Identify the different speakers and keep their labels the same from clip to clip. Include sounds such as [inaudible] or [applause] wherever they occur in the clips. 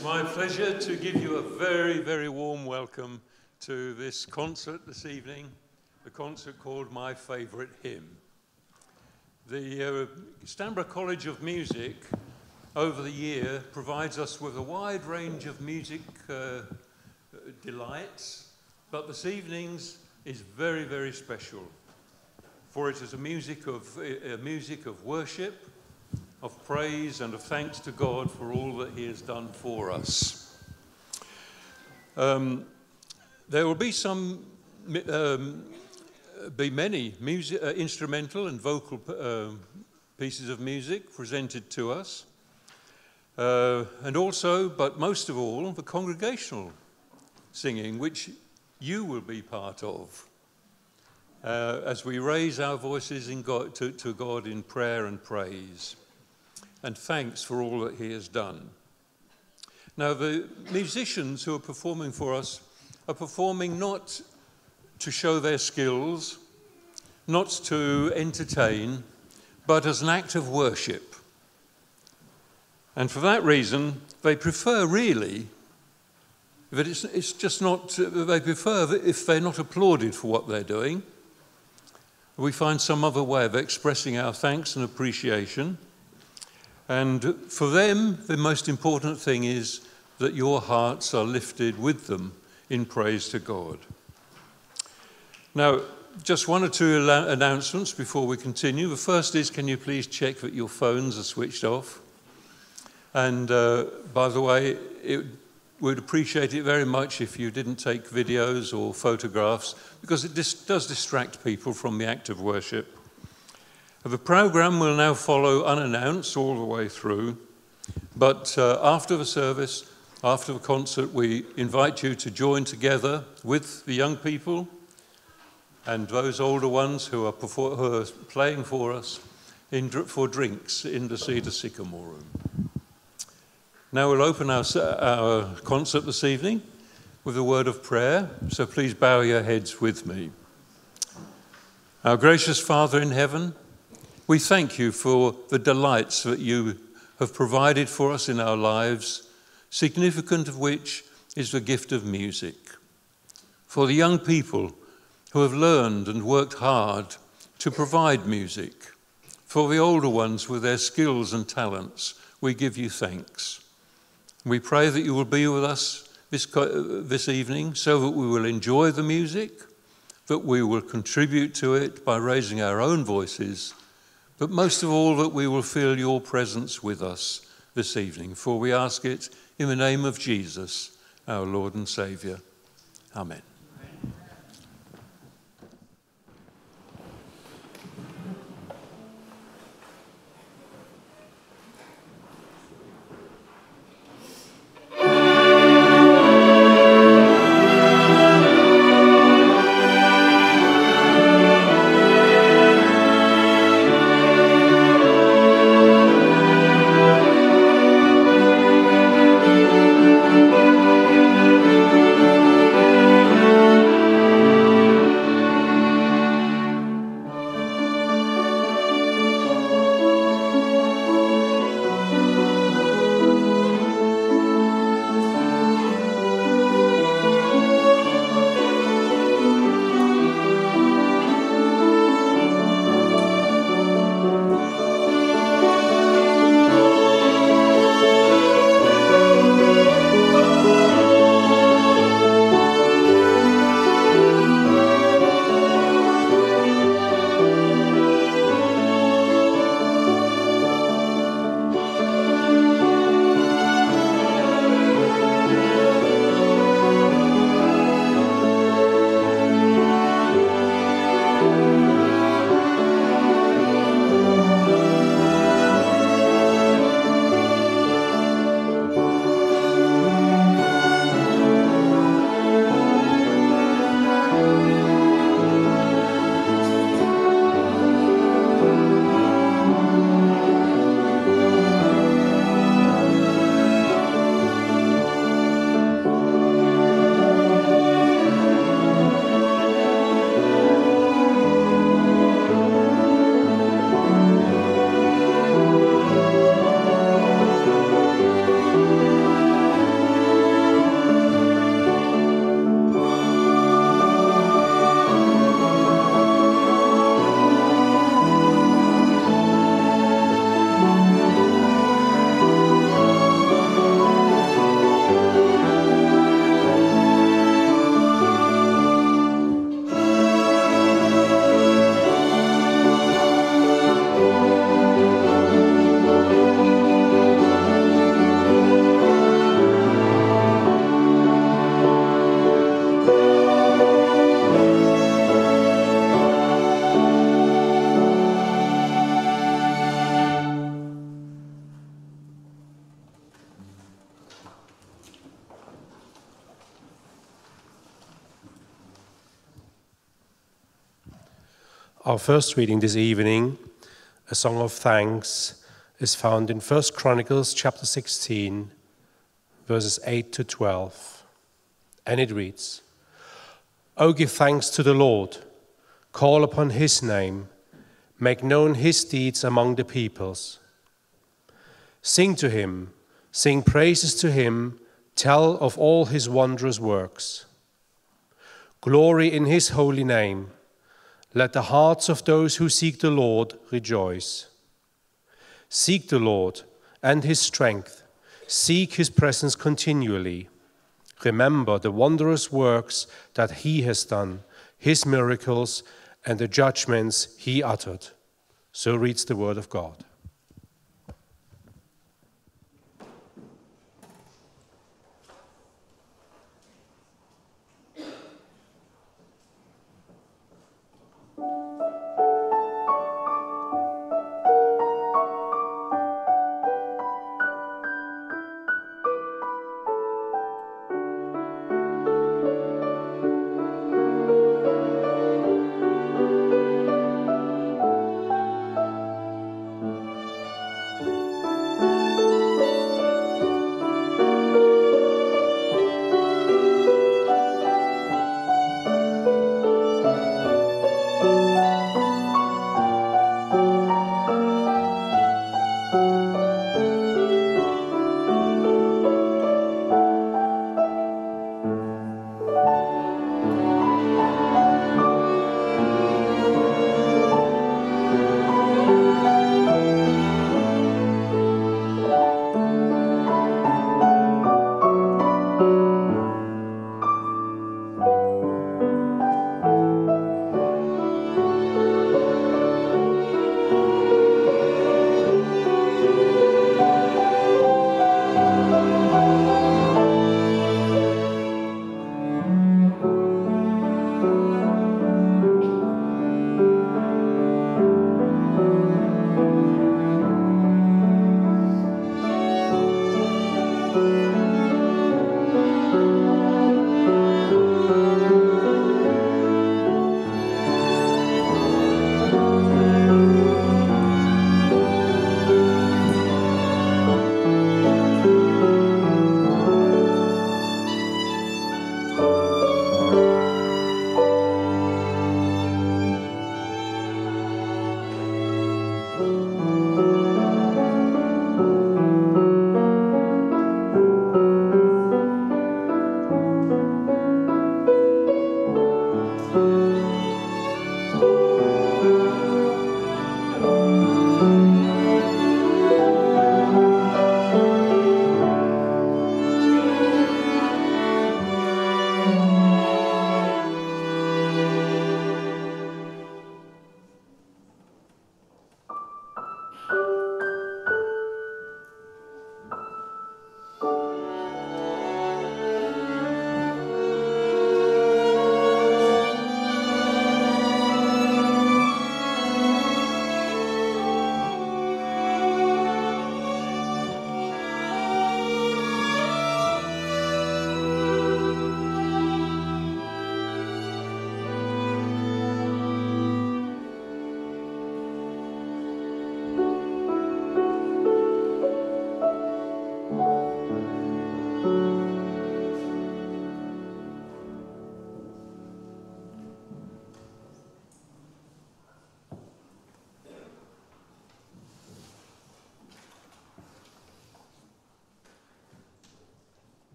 Speaker 1: It's my pleasure to give you a very, very warm welcome to this concert this evening, a concert called My Favourite Hymn. The uh, Stanborough College of Music over the year provides us with a wide range of music uh, delights, but this evening's is very, very special. For it is a music of, a music of worship, of praise, and of thanks to God for all that He has done for us. Um, there will be some, um, be many music, uh, instrumental and vocal uh, pieces of music presented to us. Uh, and also, but most of all, the congregational singing, which you will be part of uh, as we raise our voices God, to, to God in prayer and praise. And thanks for all that He has done. Now, the musicians who are performing for us are performing not to show their skills, not to entertain, but as an act of worship. And for that reason, they prefer really that it's, it's just not, they prefer that if they're not applauded for what they're doing, we find some other way of expressing our thanks and appreciation. And for them, the most important thing is that your hearts are lifted with them in praise to God. Now, just one or two announcements before we continue. The first is can you please check that your phones are switched off? And uh, by the way, it We'd appreciate it very much if you didn't take videos or photographs because it dis does distract people from the act of worship. The program will now follow unannounced all the way through, but uh, after the service, after the concert, we invite you to join together with the young people and those older ones who are, who are playing for us in, for drinks in the Cedar Sycamore Room. Now we'll open our, our concert this evening with a word of prayer, so please bow your heads with me. Our gracious Father in heaven, we thank you for the delights that you have provided for us in our lives, significant of which is the gift of music. For the young people who have learned and worked hard to provide music, for the older ones with their skills and talents, we give you thanks. We pray that you will be with us this, this evening so that we will enjoy the music, that we will contribute to it by raising our own voices, but most of all, that we will feel your presence with us this evening. For we ask it in the name of Jesus, our Lord and Saviour. Amen.
Speaker 2: Our first reading this evening, a song of thanks, is found in 1 Chronicles chapter 16, verses 8 to 12. And it reads Oh, give thanks to the Lord, call upon his name, make known his deeds among the peoples. Sing to him, sing praises to him, tell of all his wondrous works. Glory in his holy name. Let the hearts of those who seek the Lord rejoice. Seek the Lord and his strength. Seek his presence continually. Remember the wondrous works that he has done, his miracles, and the judgments he uttered. So reads the word of God.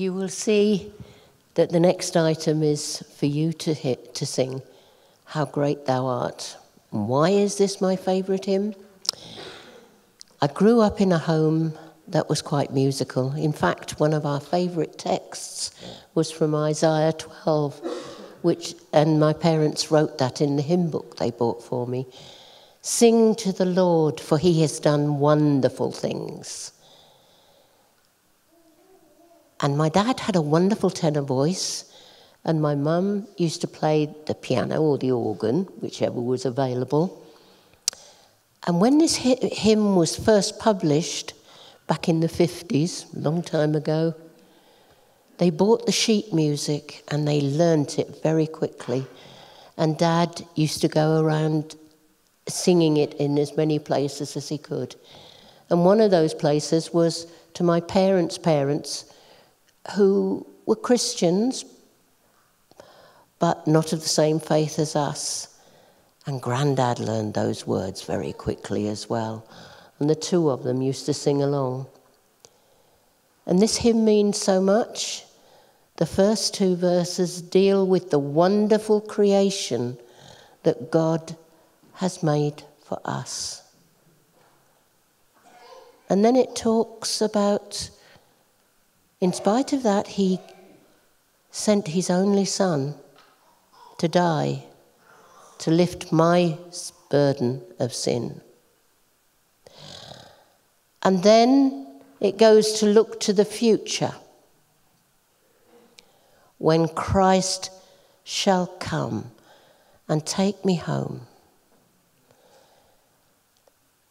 Speaker 3: You will see that the next item is for you to hit, to sing, How Great Thou Art. Why is this my favourite hymn? I grew up in a home that was quite musical. In fact, one of our favourite texts was from Isaiah 12, which, and my parents wrote that in the hymn book they bought for me. Sing to the Lord, for he has done wonderful things. And my dad had a wonderful tenor voice, and my mum used to play the piano or the organ, whichever was available. And when this hymn was first published back in the 50s, a long time ago, they bought the sheet music and they learnt it very quickly. And Dad used to go around singing it in as many places as he could. And one of those places was to my parents' parents who were Christians, but not of the same faith as us. And Grandad learned those words very quickly as well. And the two of them used to sing along. And this hymn means so much. The first two verses deal with the wonderful creation that God has made for us. And then it talks about in spite of that, he sent his only son to die, to lift my burden of sin. And then it goes to look to the future when Christ shall come and take me home.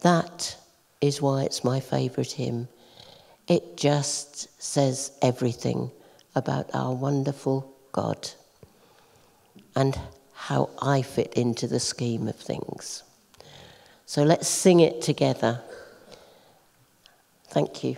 Speaker 3: That is why it's my favourite hymn. It just says everything about our wonderful God and how I fit into the scheme of things. So let's sing it together. Thank you.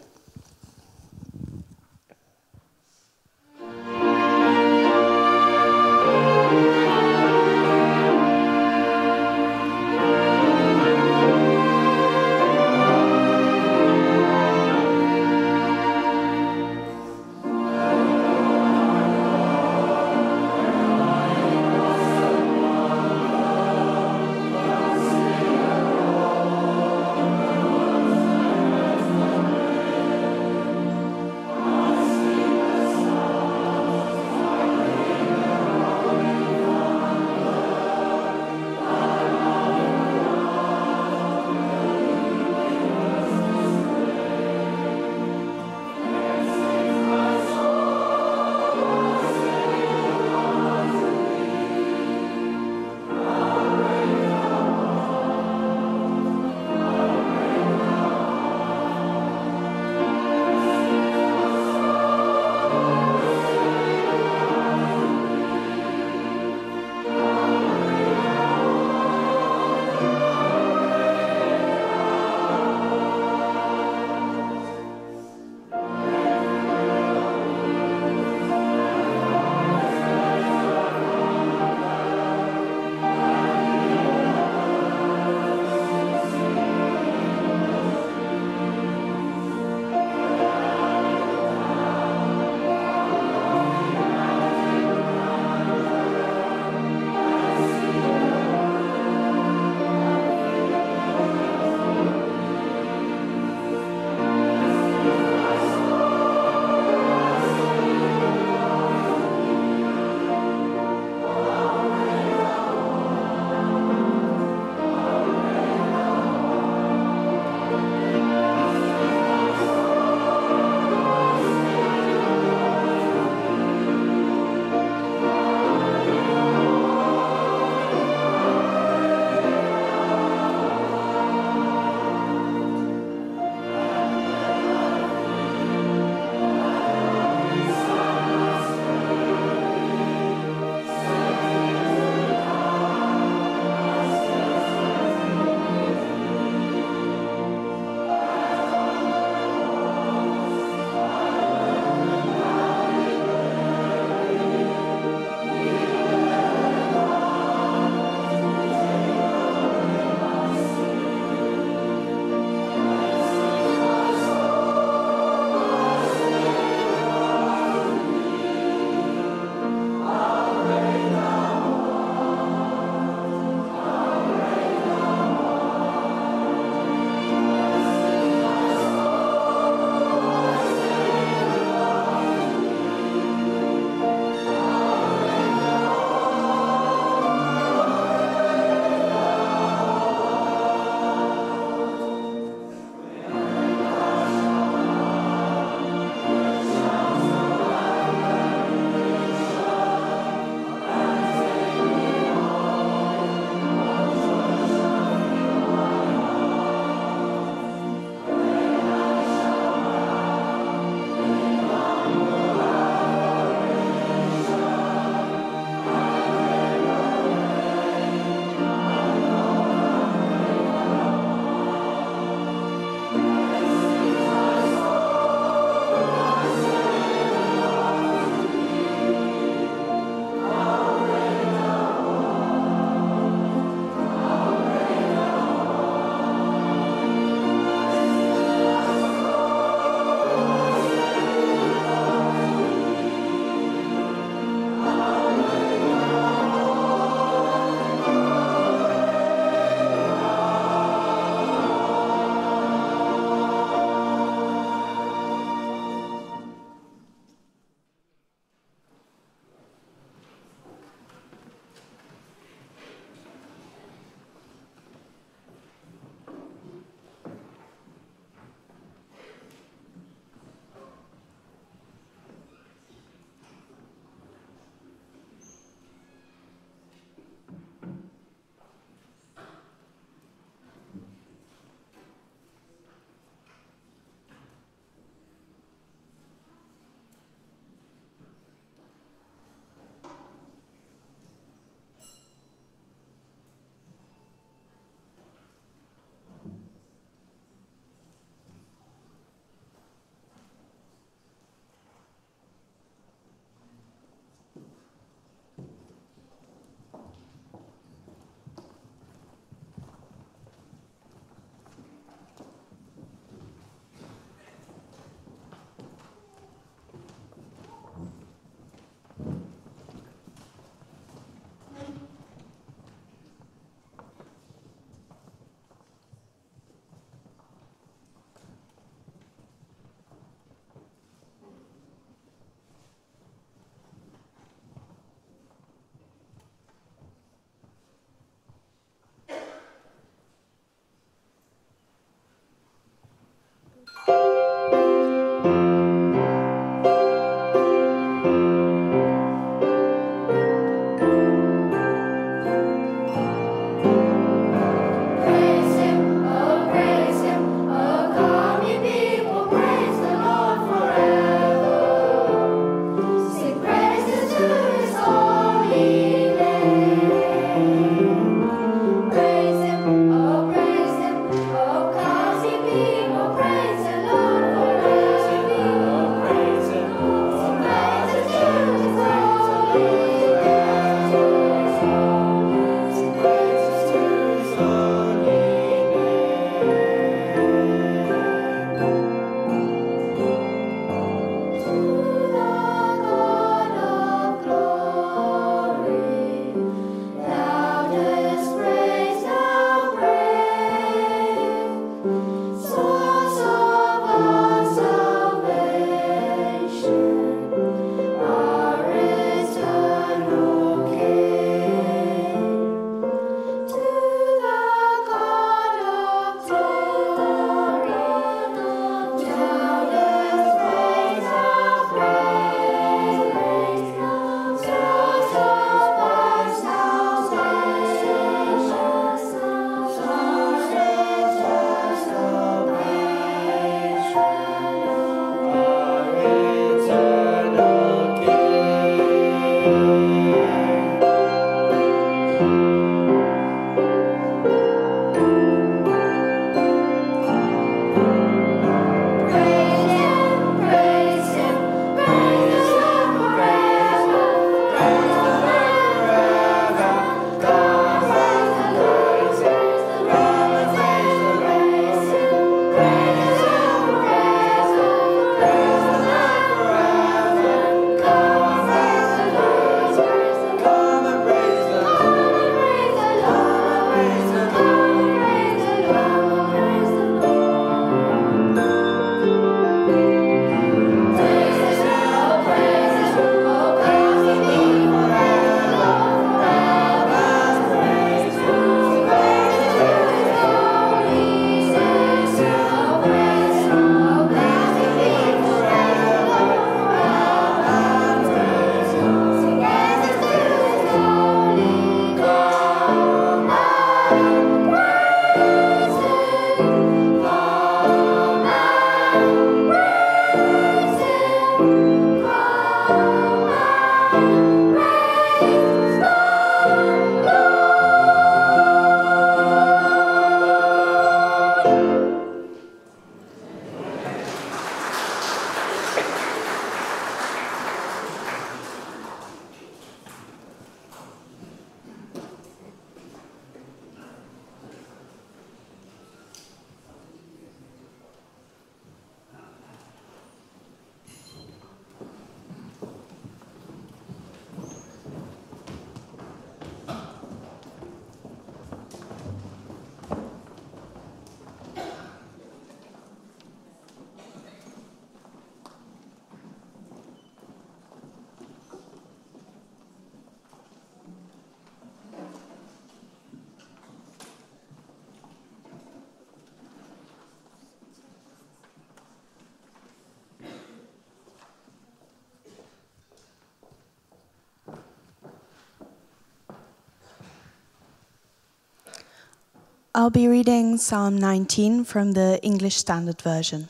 Speaker 4: I'll be reading Psalm 19 from the English Standard Version.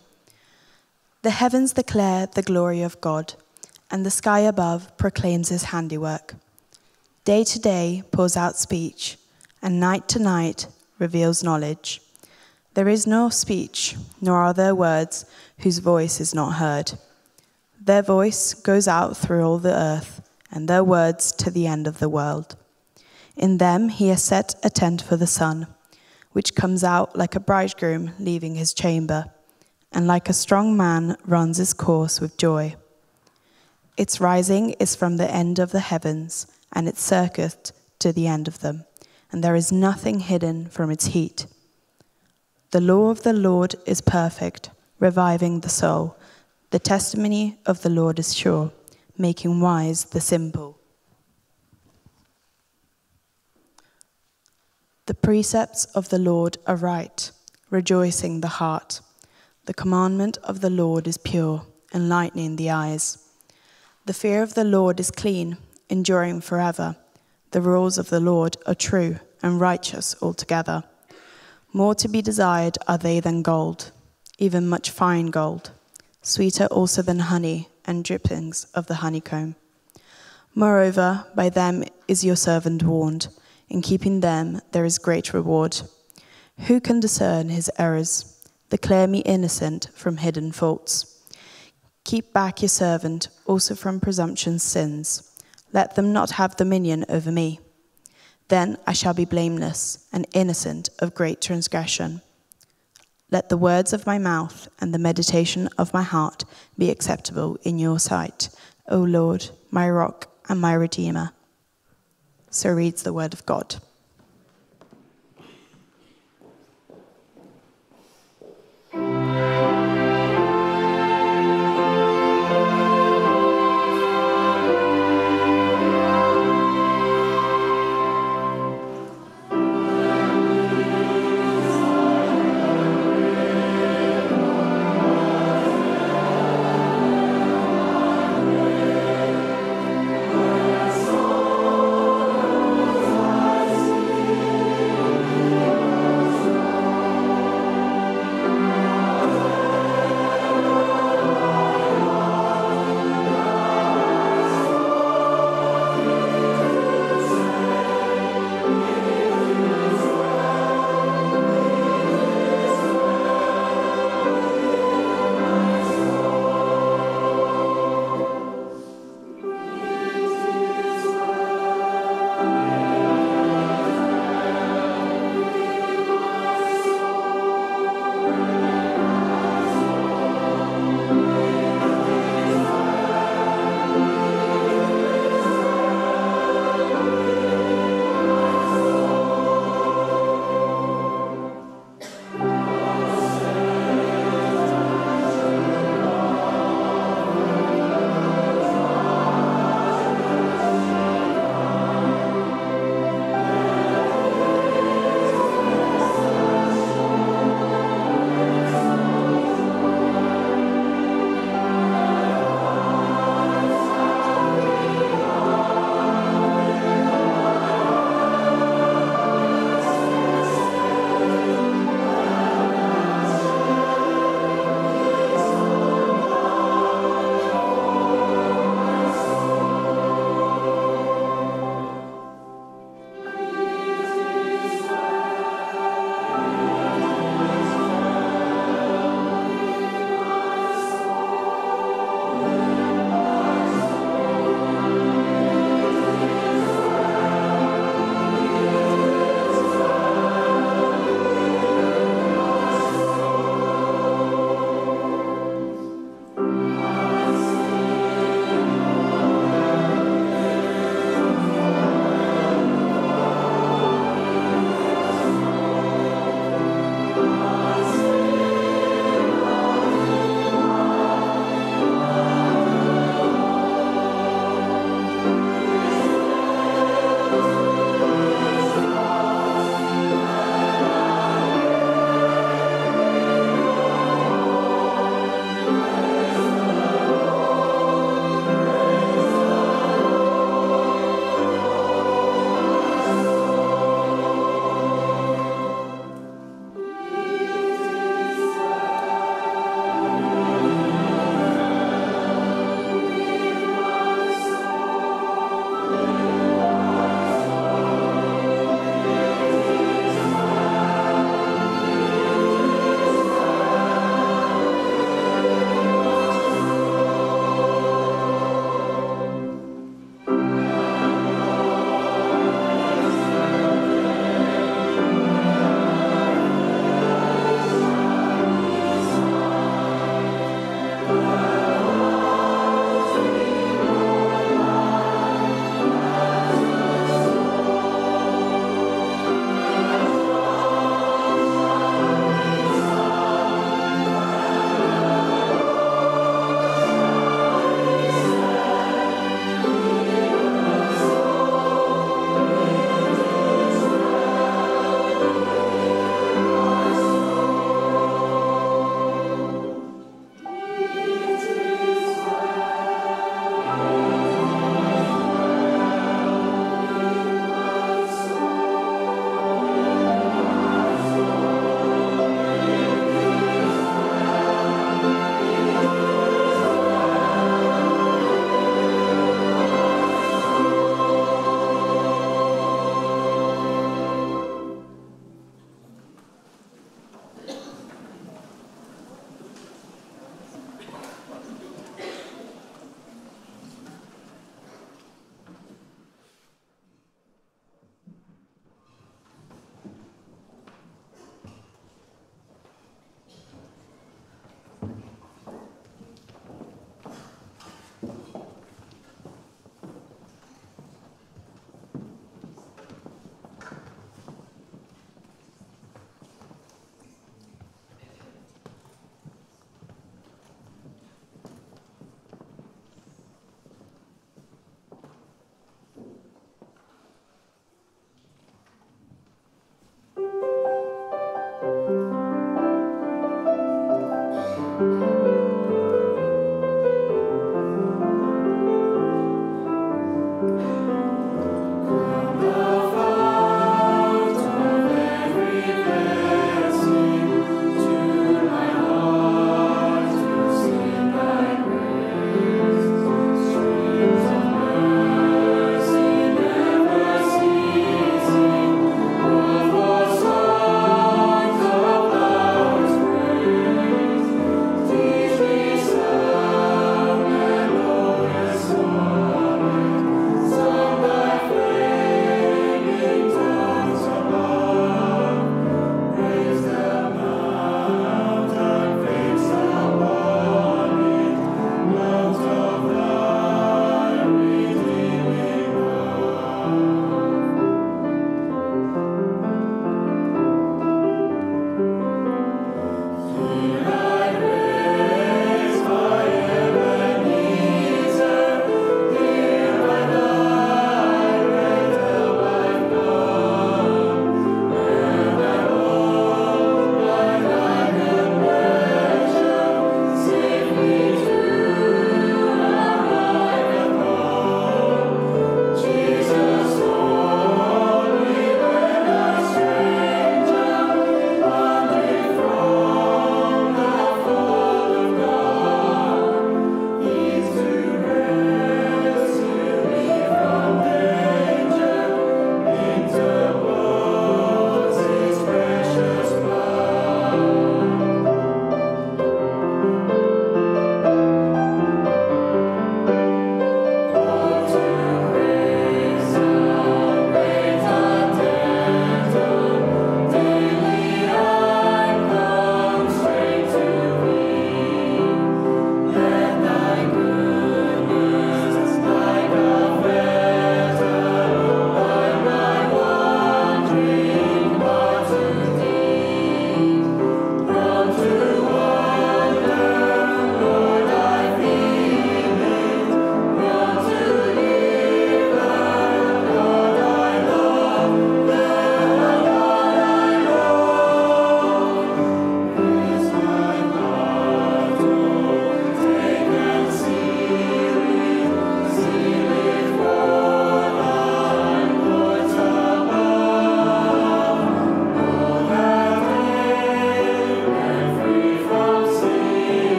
Speaker 4: The heavens declare the glory of God, and the sky above proclaims his handiwork. Day to day pours out speech, and night to night reveals knowledge. There is no speech, nor are there words whose voice is not heard. Their voice goes out through all the earth, and their words to the end of the world. In them he has set a tent for the sun, which comes out like a bridegroom leaving his chamber, and like a strong man runs his course with joy. Its rising is from the end of the heavens, and its circuit to the end of them, and there is nothing hidden from its heat. The law of the Lord is perfect, reviving the soul. The testimony of the Lord is sure, making wise the simple. The precepts of the Lord are right, rejoicing the heart. The commandment of the Lord is pure, enlightening the eyes. The fear of the Lord is clean, enduring forever. The rules of the Lord are true and righteous altogether. More to be desired are they than gold, even much fine gold, sweeter also than honey and drippings of the honeycomb. Moreover, by them is your servant warned in keeping them, there is great reward. Who can discern his errors? Declare me innocent from hidden faults. Keep back your servant also from presumption's sins. Let them not have dominion over me. Then I shall be blameless and innocent of great transgression. Let the words of my mouth and the meditation of my heart be acceptable in your sight, O Lord, my rock and my redeemer. So reads the word of God.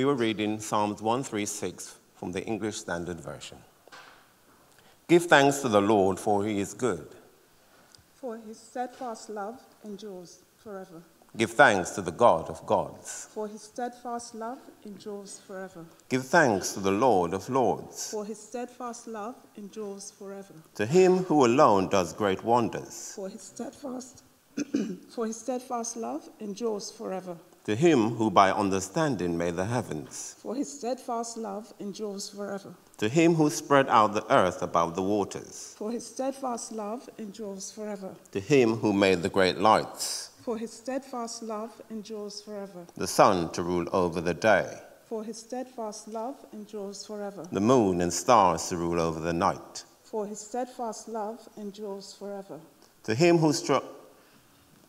Speaker 5: We were reading Psalms 136 from the English Standard Version. Give thanks to the Lord, for he is good.
Speaker 6: For his steadfast love endures forever.
Speaker 5: Give thanks to the God of gods.
Speaker 6: For his steadfast love endures forever.
Speaker 5: Give thanks to the Lord of lords.
Speaker 6: For his steadfast love endures forever.
Speaker 5: To him who alone does great wonders.
Speaker 6: For his steadfast [clears throat] for his steadfast love endures forever.
Speaker 5: To him who by understanding made the heavens.
Speaker 6: For his steadfast love endures forever.
Speaker 5: To him who spread out the earth above the waters.
Speaker 6: For his steadfast love endures forever.
Speaker 5: To him who made the great lights.
Speaker 6: For his steadfast love endures forever.
Speaker 5: The sun to rule over the day.
Speaker 6: For his steadfast love endures forever.
Speaker 5: The moon and stars to rule over the night.
Speaker 6: For his steadfast love endures forever.
Speaker 5: To him who struck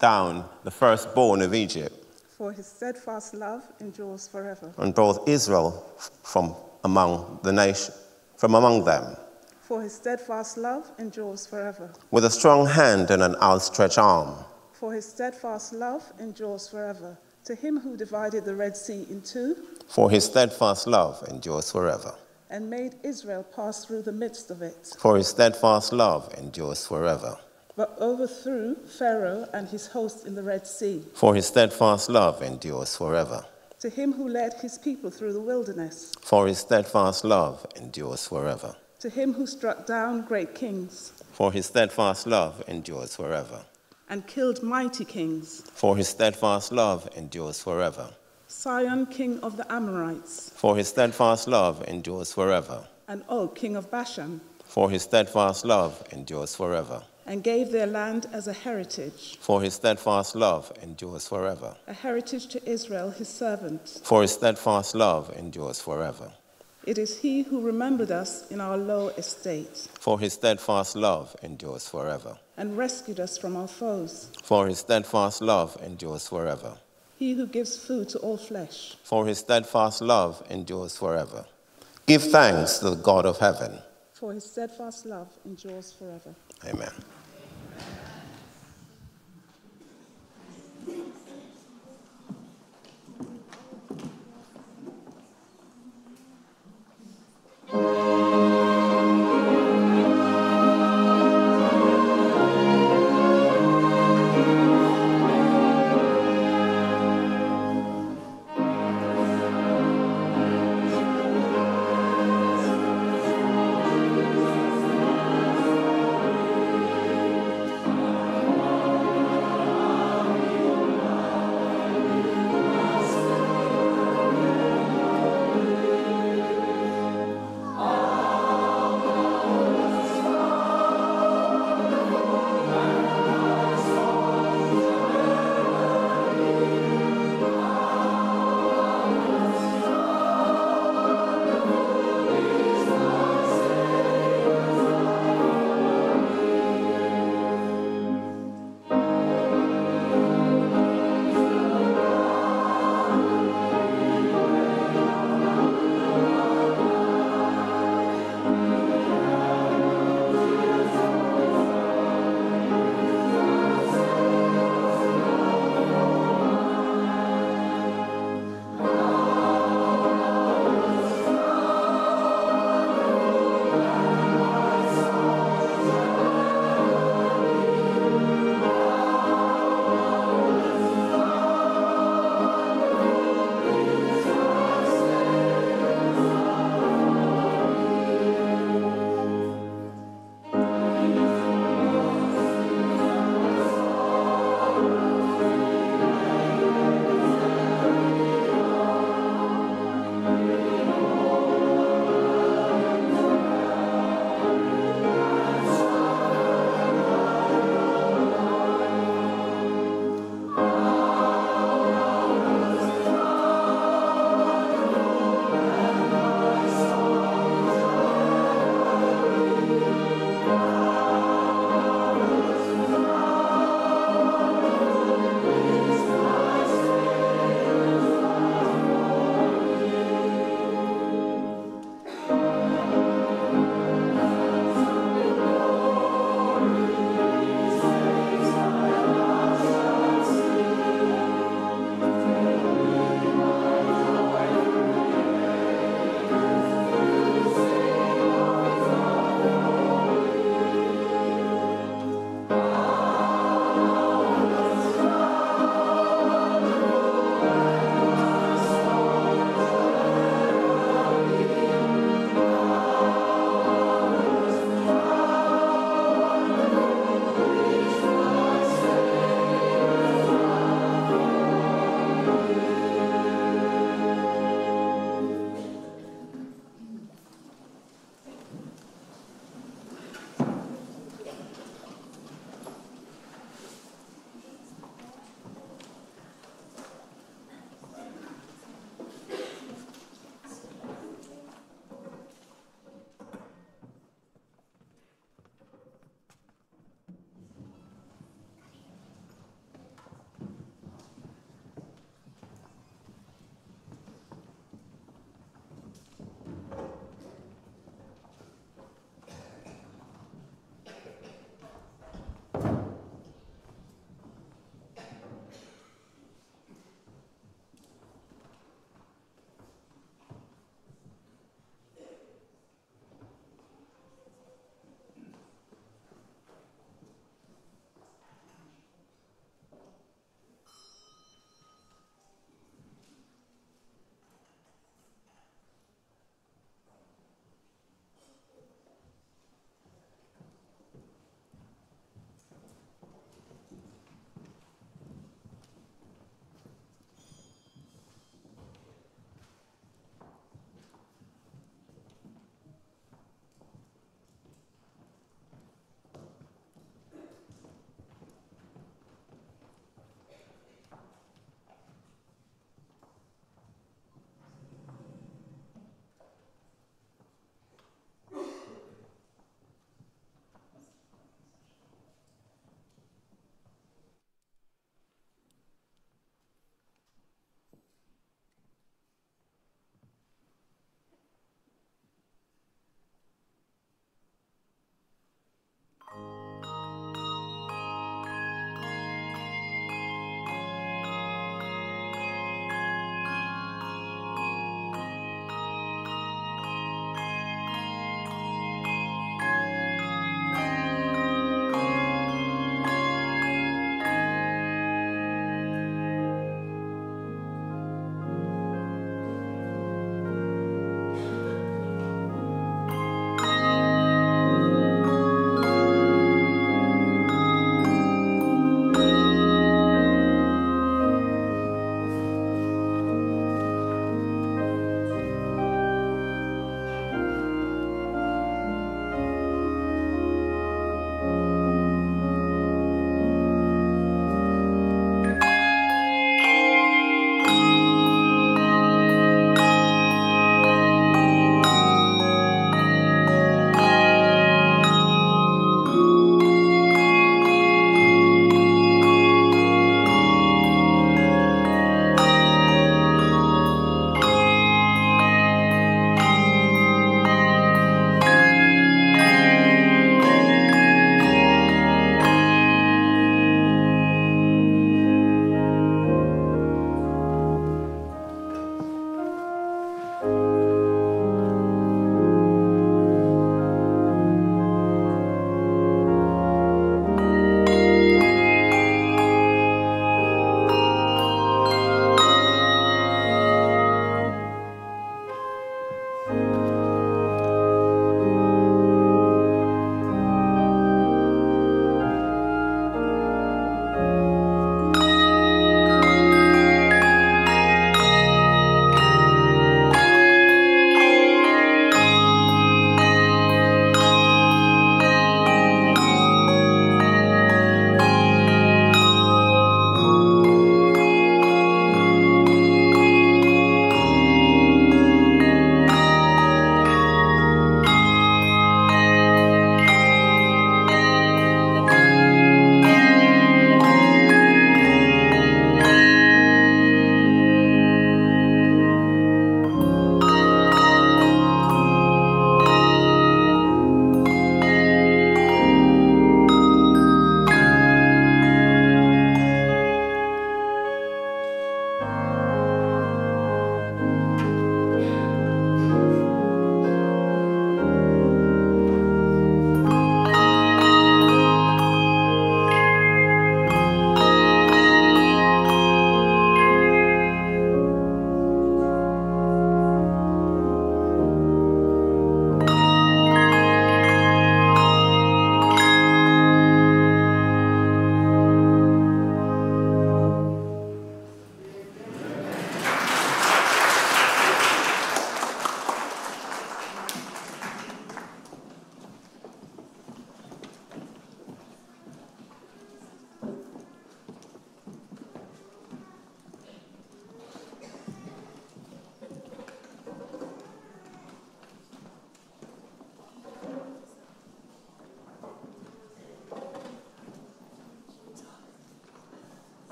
Speaker 5: down the firstborn of Egypt.
Speaker 6: For his steadfast love endures forever.
Speaker 5: And brought Israel from among the nation, from among them.
Speaker 6: For his steadfast love endures forever.
Speaker 5: With a strong hand and an outstretched arm.
Speaker 6: For his steadfast love endures forever. To him who divided the Red Sea in two.
Speaker 5: For his steadfast love endures forever.
Speaker 6: And made Israel pass through the midst of it.
Speaker 5: For his steadfast love endures forever.
Speaker 6: But overthrew Pharaoh and his host in the Red Sea.
Speaker 5: For his steadfast love endures forever.
Speaker 6: To him who led his people through the wilderness.
Speaker 5: For his steadfast love endures forever.
Speaker 6: To him who struck down great kings.
Speaker 5: For his steadfast love endures forever.
Speaker 6: And killed mighty kings.
Speaker 5: For his steadfast love endures forever.
Speaker 6: Sihon, king of the Amorites.
Speaker 5: For his steadfast love endures forever.
Speaker 6: And Og, king of Bashan.
Speaker 5: For his steadfast love endures forever.
Speaker 6: And gave their land as a heritage.
Speaker 5: For his steadfast love endures forever.
Speaker 6: A heritage to Israel, his servant.
Speaker 5: For his steadfast love endures forever.
Speaker 6: It is he who remembered us in our low estate.
Speaker 5: For his steadfast love endures forever.
Speaker 6: And rescued us from our foes.
Speaker 5: For his steadfast love endures forever.
Speaker 6: He who gives food to all flesh.
Speaker 5: For his steadfast love endures forever. Give thanks to the God of heaven
Speaker 6: for his steadfast love endures forever.
Speaker 5: Amen.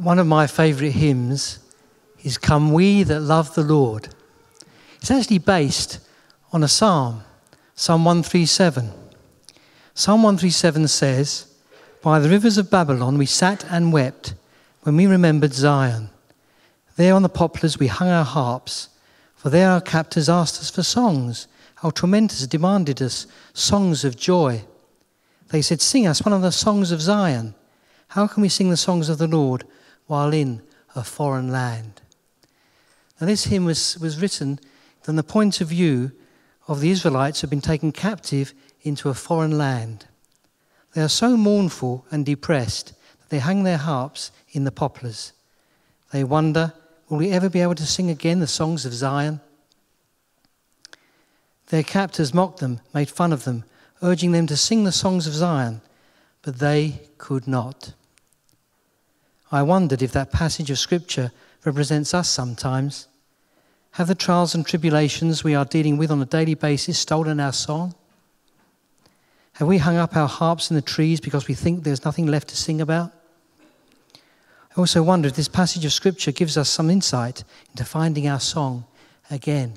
Speaker 7: One of my favourite hymns is Come We That Love the Lord. It's actually based on a psalm, Psalm 137. Psalm 137 says, By the rivers of Babylon we sat and wept when we remembered Zion. There on the poplars we hung our harps, for there our captors asked us for songs. Our tormentors demanded us songs of joy. They said, Sing us one of the songs of Zion. How can we sing the songs of the Lord while in a foreign land? Now, this hymn was, was written from the point of view of the Israelites who had been taken captive into a foreign land. They are so mournful and depressed that they hang their harps in the poplars. They wonder, will we ever be able to sing again the songs of Zion? Their captors mocked them, made fun of them, urging them to sing the songs of Zion, but they could not. I wondered if that passage of Scripture represents us sometimes. Have the trials and tribulations we are dealing with on a daily basis stolen our song? Have we hung up our harps in the trees because we think there's nothing left to sing about? I also wonder if this passage of Scripture gives us some insight into finding our song again.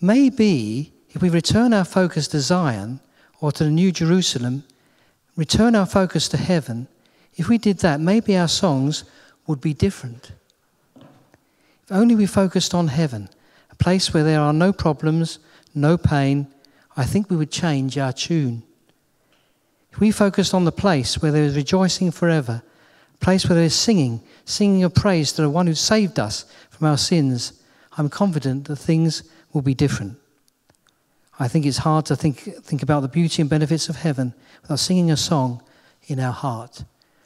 Speaker 7: Maybe if we return our focus to Zion or to the New Jerusalem, return our focus to heaven, if we did that, maybe our songs would be different. If only we focused on heaven, a place where there are no problems, no pain, I think we would change our tune. If we focused on the place where there is rejoicing forever, a place where there is singing, singing of praise to the one who saved us from our sins, I'm confident that things will be different. I think it's hard to think, think about the beauty and benefits of heaven without singing a song in our heart.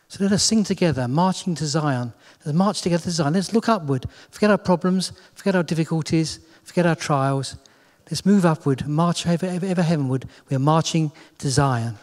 Speaker 7: So let us sing together, marching to Zion. Let's march together to Zion. Let's look upward. Forget our problems, forget our difficulties, forget our trials. Let's move upward, march ever, ever, ever heavenward. We are marching to Zion.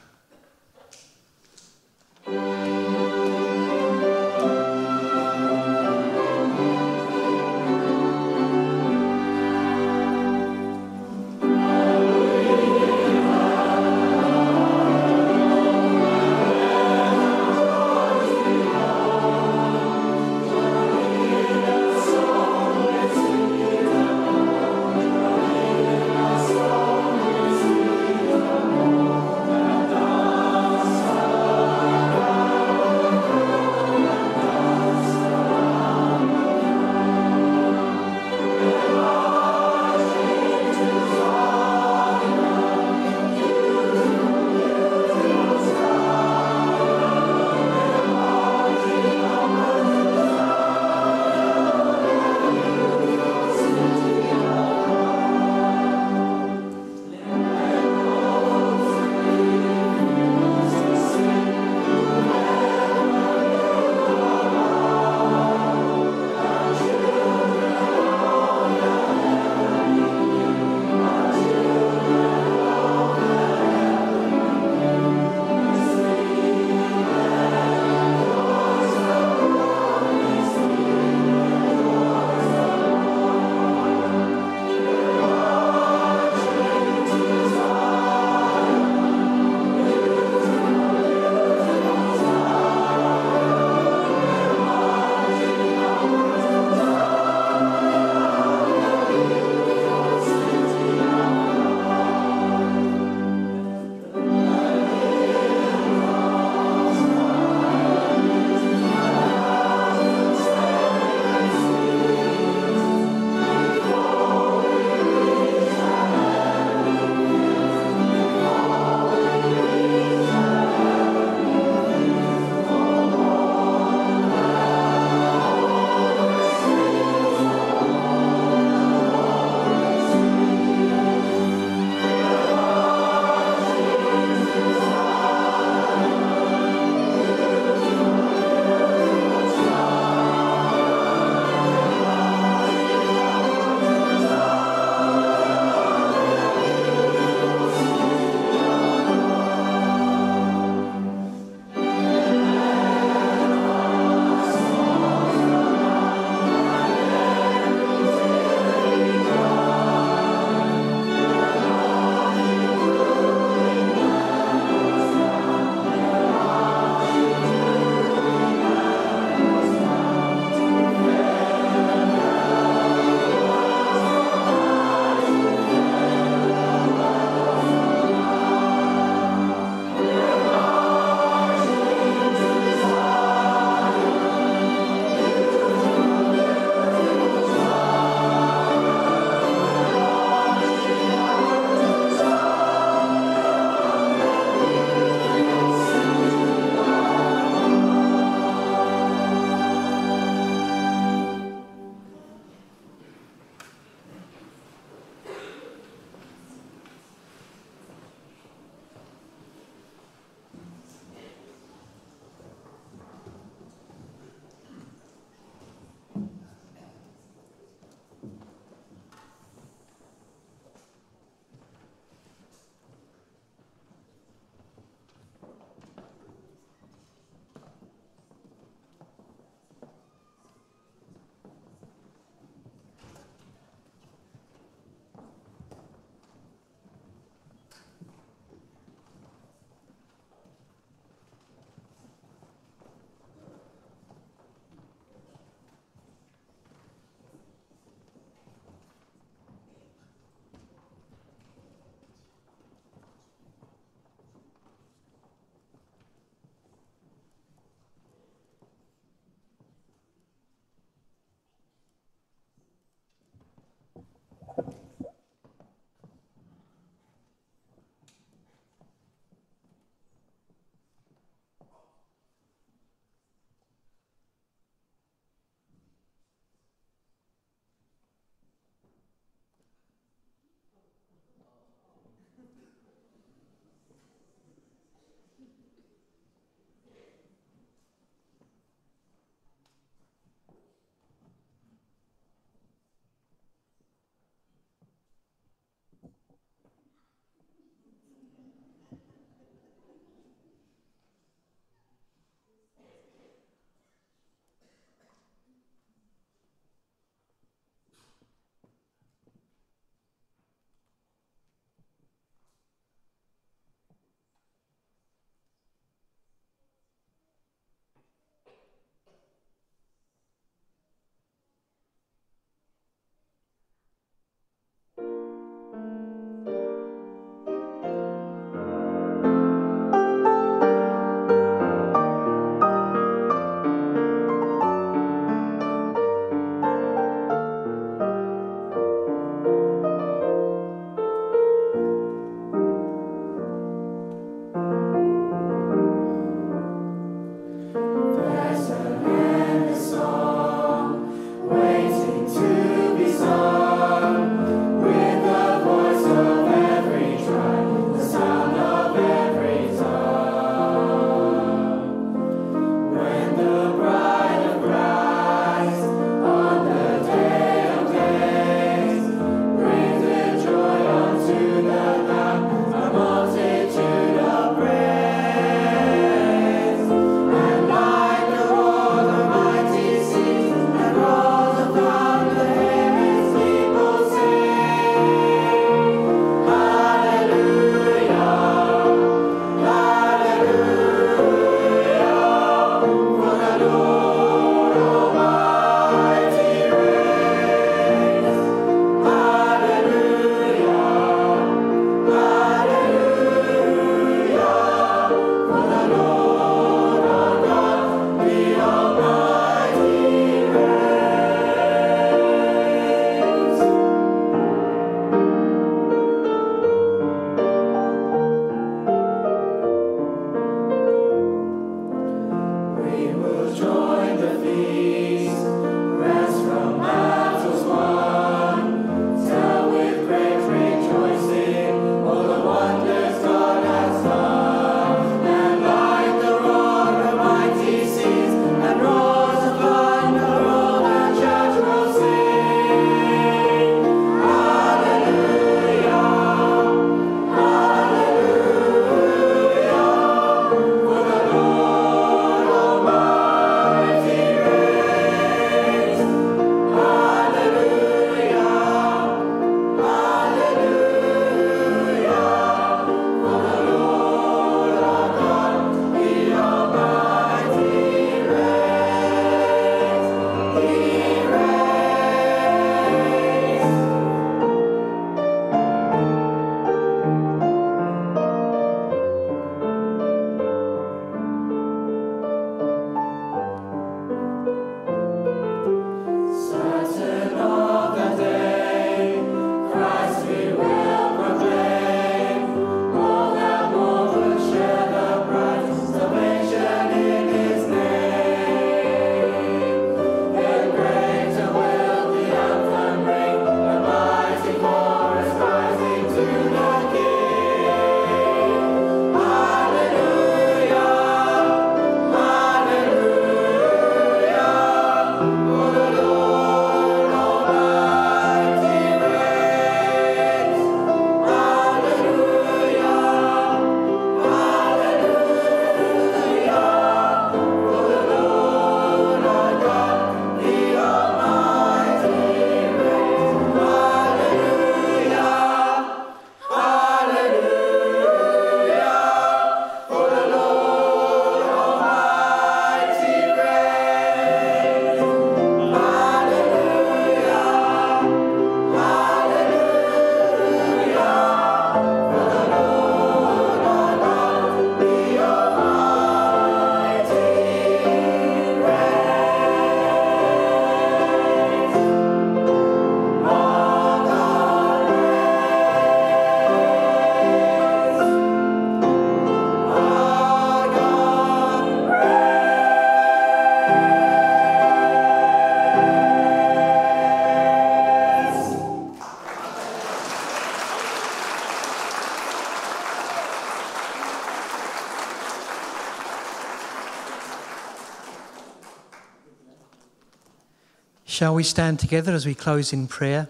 Speaker 7: Shall we stand together as we close in prayer?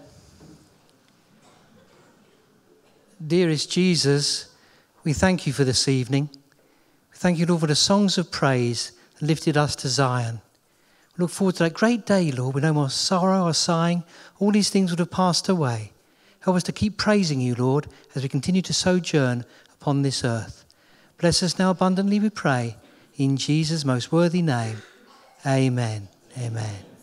Speaker 7: Dearest Jesus, we thank you for this evening. We thank you, Lord, for the songs of praise that lifted us to Zion. We look forward to that great day, Lord, with no more sorrow or sighing. All these things would have passed away. Help us to keep praising you, Lord, as we continue to sojourn upon this earth. Bless us now abundantly, we pray, in Jesus' most worthy name. Amen. Amen.